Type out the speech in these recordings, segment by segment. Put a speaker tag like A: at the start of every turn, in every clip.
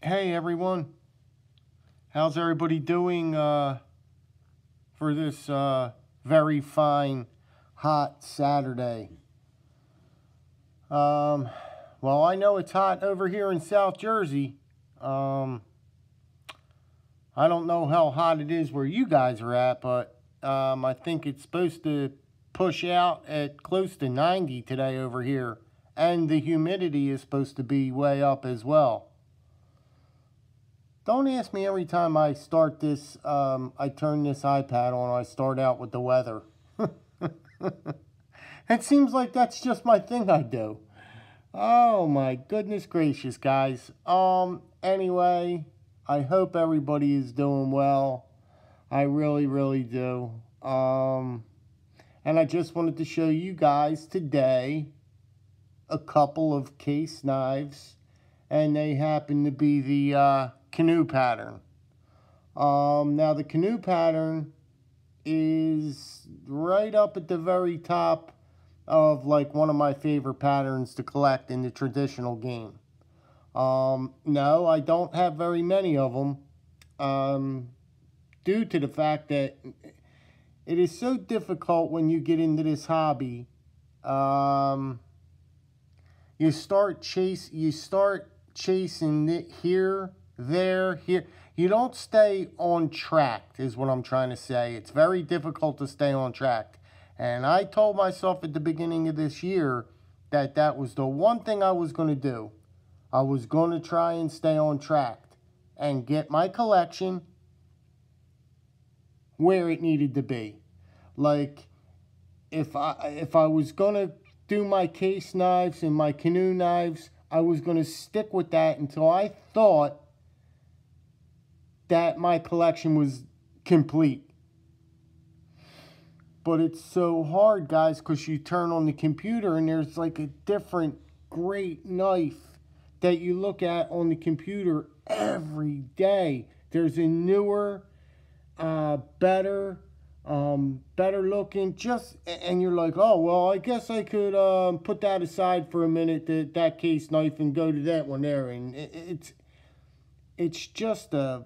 A: Hey everyone, how's everybody doing uh, for this uh, very fine, hot Saturday? Um, well, I know it's hot over here in South Jersey. Um, I don't know how hot it is where you guys are at, but um, I think it's supposed to push out at close to 90 today over here. And the humidity is supposed to be way up as well. Don't ask me every time I start this, um, I turn this iPad on, I start out with the weather. it seems like that's just my thing I do. Oh my goodness gracious, guys. Um, anyway, I hope everybody is doing well. I really, really do. Um, and I just wanted to show you guys today a couple of case knives. And they happen to be the, uh, canoe pattern. Um, now the canoe pattern is right up at the very top of like one of my favorite patterns to collect in the traditional game. Um, no, I don't have very many of them um, due to the fact that it is so difficult when you get into this hobby. Um, you start chase, you start chasing it here there, here. You don't stay on track, is what I'm trying to say. It's very difficult to stay on track. And I told myself at the beginning of this year that that was the one thing I was going to do. I was going to try and stay on track and get my collection where it needed to be. Like if I if I was going to do my case knives and my canoe knives, I was going to stick with that until I thought that my collection was complete. But it's so hard, guys, because you turn on the computer and there's like a different great knife that you look at on the computer every day. There's a newer, uh, better, um, better looking, just, and you're like, oh, well, I guess I could um, put that aside for a minute, that, that case knife, and go to that one there. And it, it's, it's just a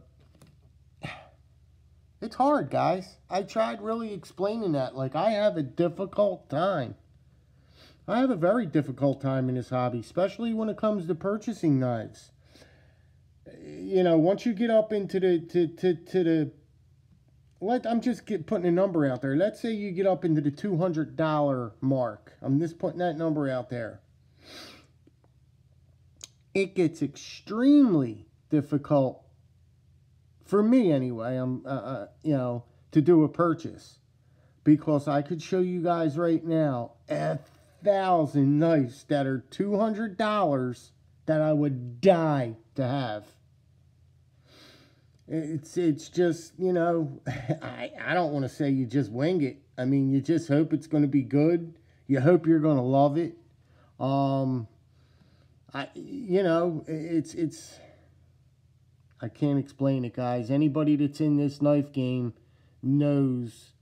A: it's hard, guys. I tried really explaining that. Like, I have a difficult time. I have a very difficult time in this hobby, especially when it comes to purchasing knives. You know, once you get up into the, to, to, to the, let, I'm just get, putting a number out there. Let's say you get up into the $200 mark. I'm just putting that number out there. It gets extremely difficult for me anyway, I'm, uh, uh, you know, to do a purchase. Because I could show you guys right now a thousand knives that are $200 that I would die to have. It's, it's just, you know, I, I don't want to say you just wing it. I mean, you just hope it's going to be good. You hope you're going to love it. Um, I, you know, it's, it's, I can't explain it, guys. Anybody that's in this knife game knows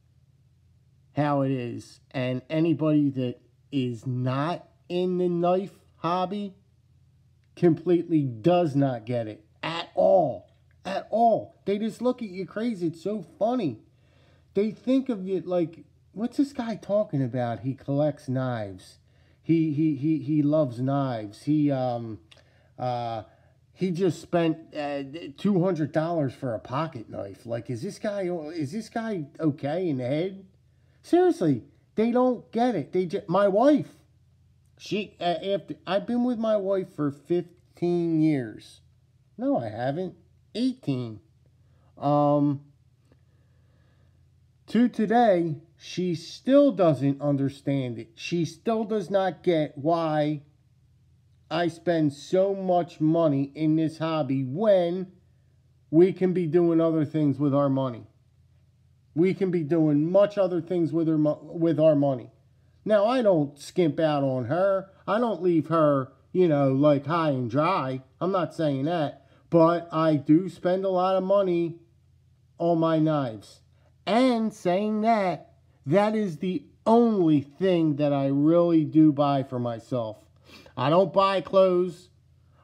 A: how it is. And anybody that is not in the knife hobby completely does not get it at all. At all. They just look at you crazy. It's so funny. They think of it like, what's this guy talking about? He collects knives. He he he he loves knives. He um uh he just spent uh, two hundred dollars for a pocket knife. Like, is this guy is this guy okay in the head? Seriously, they don't get it. They just my wife. She uh, after I've been with my wife for fifteen years. No, I haven't. Eighteen. Um. To today, she still doesn't understand it. She still does not get why I spend so much money in this hobby when we can be doing other things with our money. We can be doing much other things with, her, with our money. Now, I don't skimp out on her. I don't leave her, you know, like high and dry. I'm not saying that. But I do spend a lot of money on my knives. And saying that, that is the only thing that I really do buy for myself. I don't buy clothes.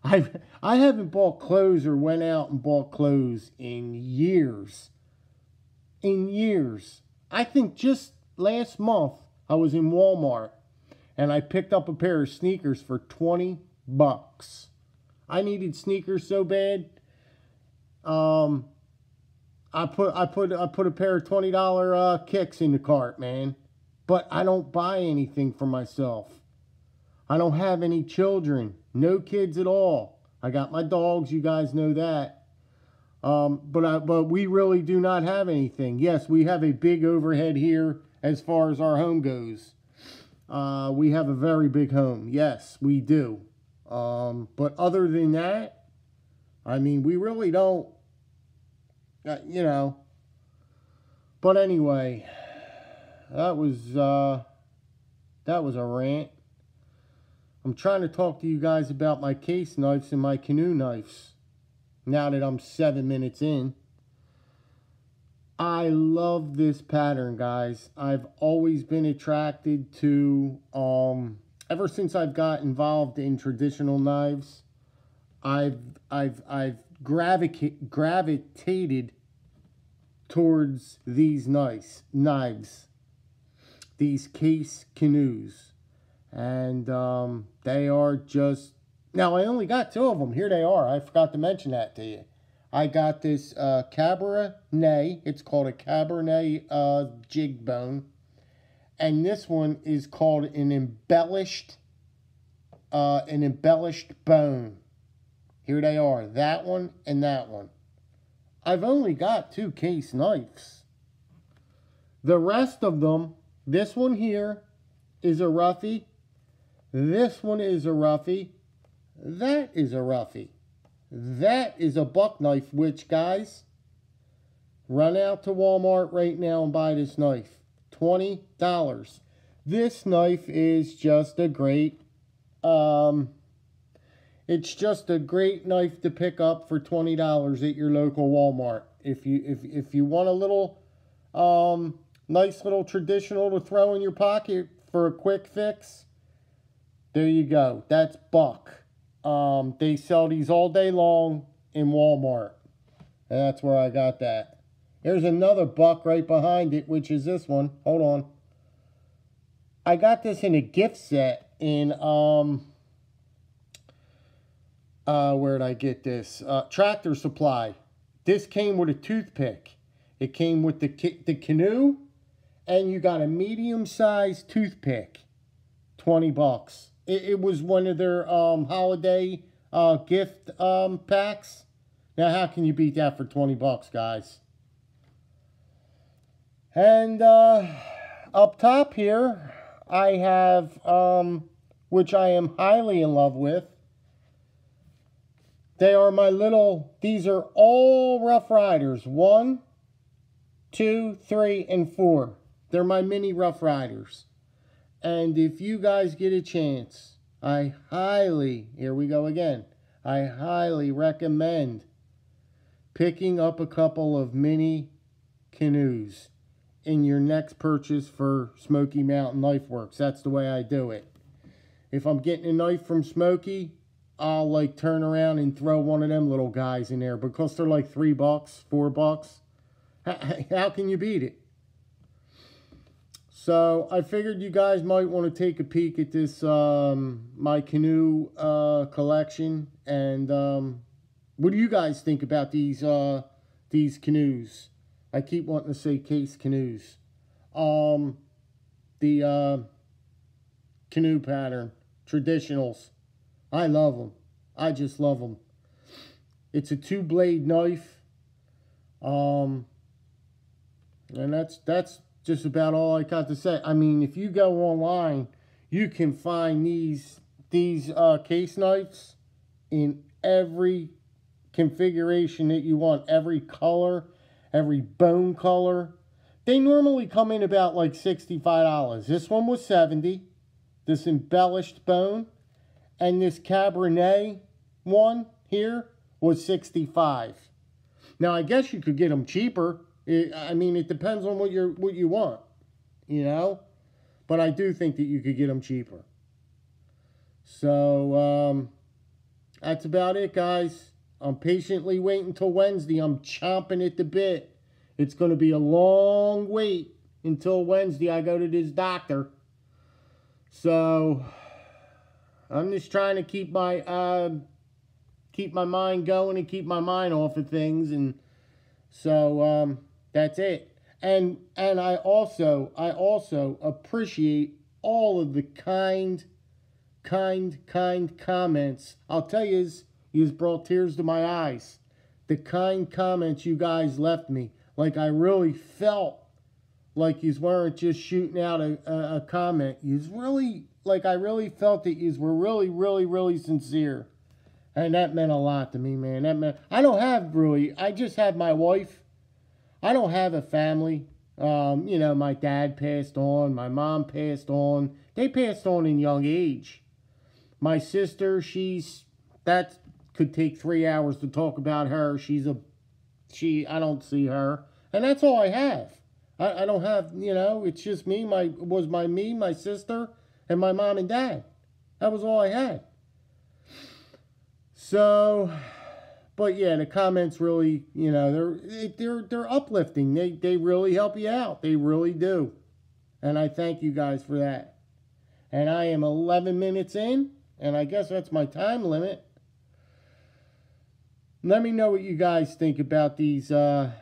A: I I haven't bought clothes or went out and bought clothes in years. In years. I think just last month I was in Walmart and I picked up a pair of sneakers for 20 bucks. I needed sneakers so bad. Um I put I put I put a pair of $20 uh, kicks in the cart, man. But I don't buy anything for myself. I don't have any children. No kids at all. I got my dogs, you guys know that. Um, but I, but we really do not have anything. Yes, we have a big overhead here as far as our home goes. Uh, we have a very big home. Yes, we do. Um, but other than that, I mean, we really don't, uh, you know. But anyway, that was uh, that was a rant. I'm trying to talk to you guys about my case knives and my canoe knives now that I'm seven minutes in. I love this pattern, guys. I've always been attracted to, um, ever since I've got involved in traditional knives, I've, I've, I've gravitated towards these nice knives, these case canoes and um, they are just now I only got two of them. Here they are. I forgot to mention that to you. I got this uh, Cabernet. It's called a Cabernet uh, jig bone, and this one is called an embellished uh, an embellished bone. Here they are. That one and that one. I've only got two case knives. The rest of them, this one here is a roughie this one is a roughie. That is a roughie. That is a buck knife, which, guys, run out to Walmart right now and buy this knife. $20. This knife is just a great, um, it's just a great knife to pick up for $20 at your local Walmart. If you, if, if you want a little, um, nice little traditional to throw in your pocket for a quick fix, there you go. That's Buck. Um, they sell these all day long in Walmart. And that's where I got that. There's another Buck right behind it, which is this one. Hold on. I got this in a gift set in, um, uh, where did I get this? Uh, Tractor Supply. This came with a toothpick. It came with the, the canoe, and you got a medium-sized toothpick. 20 bucks. It, it was one of their um, holiday uh, gift um, packs. Now, how can you beat that for 20 bucks, guys? And uh, up top here, I have, um, which I am highly in love with. They are my little, these are all Rough Riders. One, two, three, and four. They're my mini Rough Riders. And if you guys get a chance, I highly, here we go again, I highly recommend picking up a couple of mini canoes in your next purchase for Smoky Mountain Knife Works. That's the way I do it. If I'm getting a knife from Smoky, I'll like turn around and throw one of them little guys in there because they're like three bucks, four bucks. How can you beat it? So I figured you guys might want to take a peek at this, um, my canoe uh, collection. And um, what do you guys think about these, uh, these canoes? I keep wanting to say case canoes. Um, the uh, canoe pattern, traditionals. I love them. I just love them. It's a two-blade knife. Um, and that's that's just about all I got to say. I mean, if you go online, you can find these these uh, case knives in every configuration that you want, every color, every bone color. They normally come in about like $65. This one was 70 this embellished bone, and this Cabernet one here was 65 Now, I guess you could get them cheaper it, I mean, it depends on what you're what you want, you know. But I do think that you could get them cheaper. So, um, that's about it, guys. I'm patiently waiting till Wednesday. I'm chomping at the bit. It's going to be a long wait until Wednesday I go to this doctor. So I'm just trying to keep my uh, keep my mind going and keep my mind off of things and so um, that's it. And and I also I also appreciate all of the kind kind kind comments. I'll tell you, is you brought tears to my eyes. The kind comments you guys left me. Like I really felt like you weren't just shooting out a, a, a comment. You really like I really felt that you were really, really, really sincere. And that meant a lot to me, man. That meant I don't have really. I just have my wife. I don't have a family. Um, you know, my dad passed on, my mom passed on. They passed on in young age. My sister, she's that could take three hours to talk about her. She's a she. I don't see her, and that's all I have. I, I don't have. You know, it's just me. My was my me, my sister, and my mom and dad. That was all I had. So, but yeah, the comments really, you know, they're they're they're uplifting. They they really help you out. They really do. And I thank you guys for that. And I am 11 minutes in, and I guess that's my time limit. Let me know what you guys think about these uh,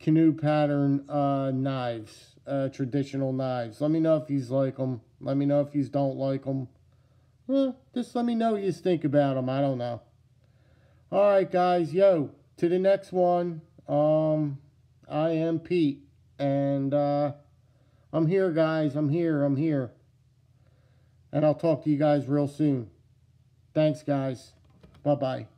A: canoe pattern uh, knives, uh, traditional knives. Let me know if you like them. Let me know if you don't like them. Just let me know what you think about them. I don't know. All right, guys. Yo, to the next one. Um, I am Pete. And uh, I'm here, guys. I'm here. I'm here. And I'll talk to you guys real soon. Thanks, guys. Bye-bye.